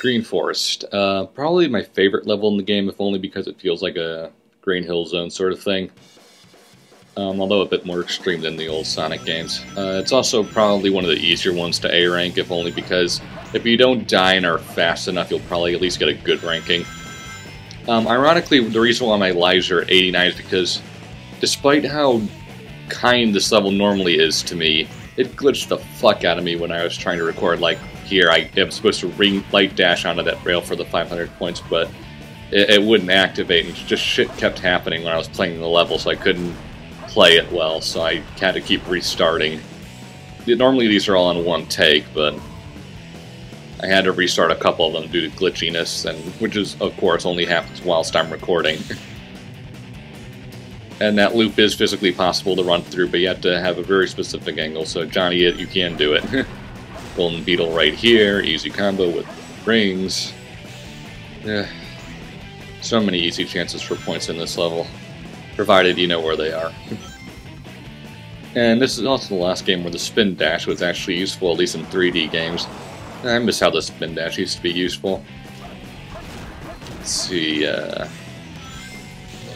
Green Forest. Uh, probably my favorite level in the game, if only because it feels like a Green Hill Zone sort of thing. Um, although a bit more extreme than the old Sonic games. Uh, it's also probably one of the easier ones to A rank, if only because if you don't die and are fast enough, you'll probably at least get a good ranking. Um, ironically, the reason why my lives are 89 is because despite how kind this level normally is to me, it glitched the fuck out of me when I was trying to record. Like, here, I am supposed to ring light dash onto that rail for the 500 points, but it, it wouldn't activate, and just shit kept happening when I was playing the level, so I couldn't play it well, so I had to keep restarting. Normally these are all in one take, but I had to restart a couple of them due to glitchiness, and which is, of course, only happens whilst I'm recording. and that loop is physically possible to run through, but you have to have a very specific angle, so Johnny, you can do it. Golden Beetle right here, easy combo with rings. Yeah. So many easy chances for points in this level, provided you know where they are. and this is also the last game where the spin dash was actually useful, at least in 3D games. I miss how the spin dash used to be useful. Let's see, uh,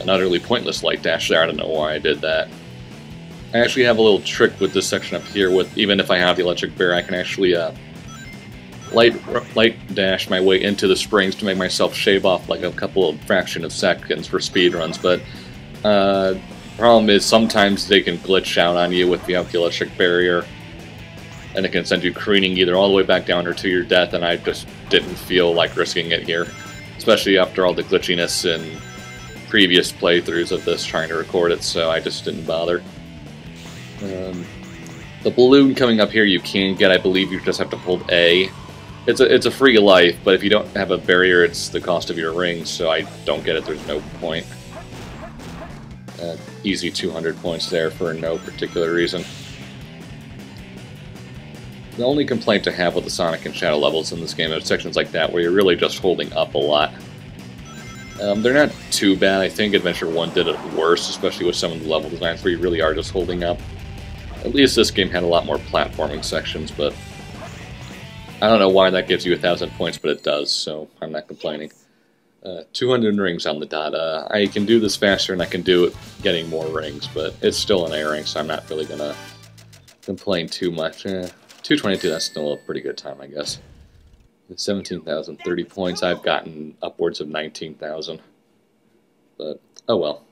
an utterly pointless light dash there, I don't know why I did that. I actually have a little trick with this section up here with, even if I have the electric barrier, I can actually, uh, light, light dash my way into the springs to make myself shave off like a couple of fraction of seconds for speed runs, but, uh, problem is sometimes they can glitch out on you with the electric barrier, and it can send you careening either all the way back down or to your death, and I just didn't feel like risking it here. Especially after all the glitchiness and previous playthroughs of this trying to record it, so I just didn't bother. Um, the balloon coming up here you can get, I believe you just have to hold A. It's a, it's a free life, but if you don't have a barrier, it's the cost of your rings, so I don't get it, there's no point. Uh, easy 200 points there for no particular reason. The only complaint to have with the Sonic and Shadow levels in this game are sections like that where you're really just holding up a lot. Um, they're not too bad. I think Adventure 1 did it worse, especially with some of the level designs where you really are just holding up. At least this game had a lot more platforming sections, but I don't know why that gives you a thousand points, but it does, so I'm not complaining. Uh, 200 rings on the dot. Uh, I can do this faster and I can do it getting more rings, but it's still an A rank, so I'm not really going to complain too much. Eh. 222, that's still a pretty good time, I guess. 17,030 points, I've gotten upwards of 19,000. But, oh well.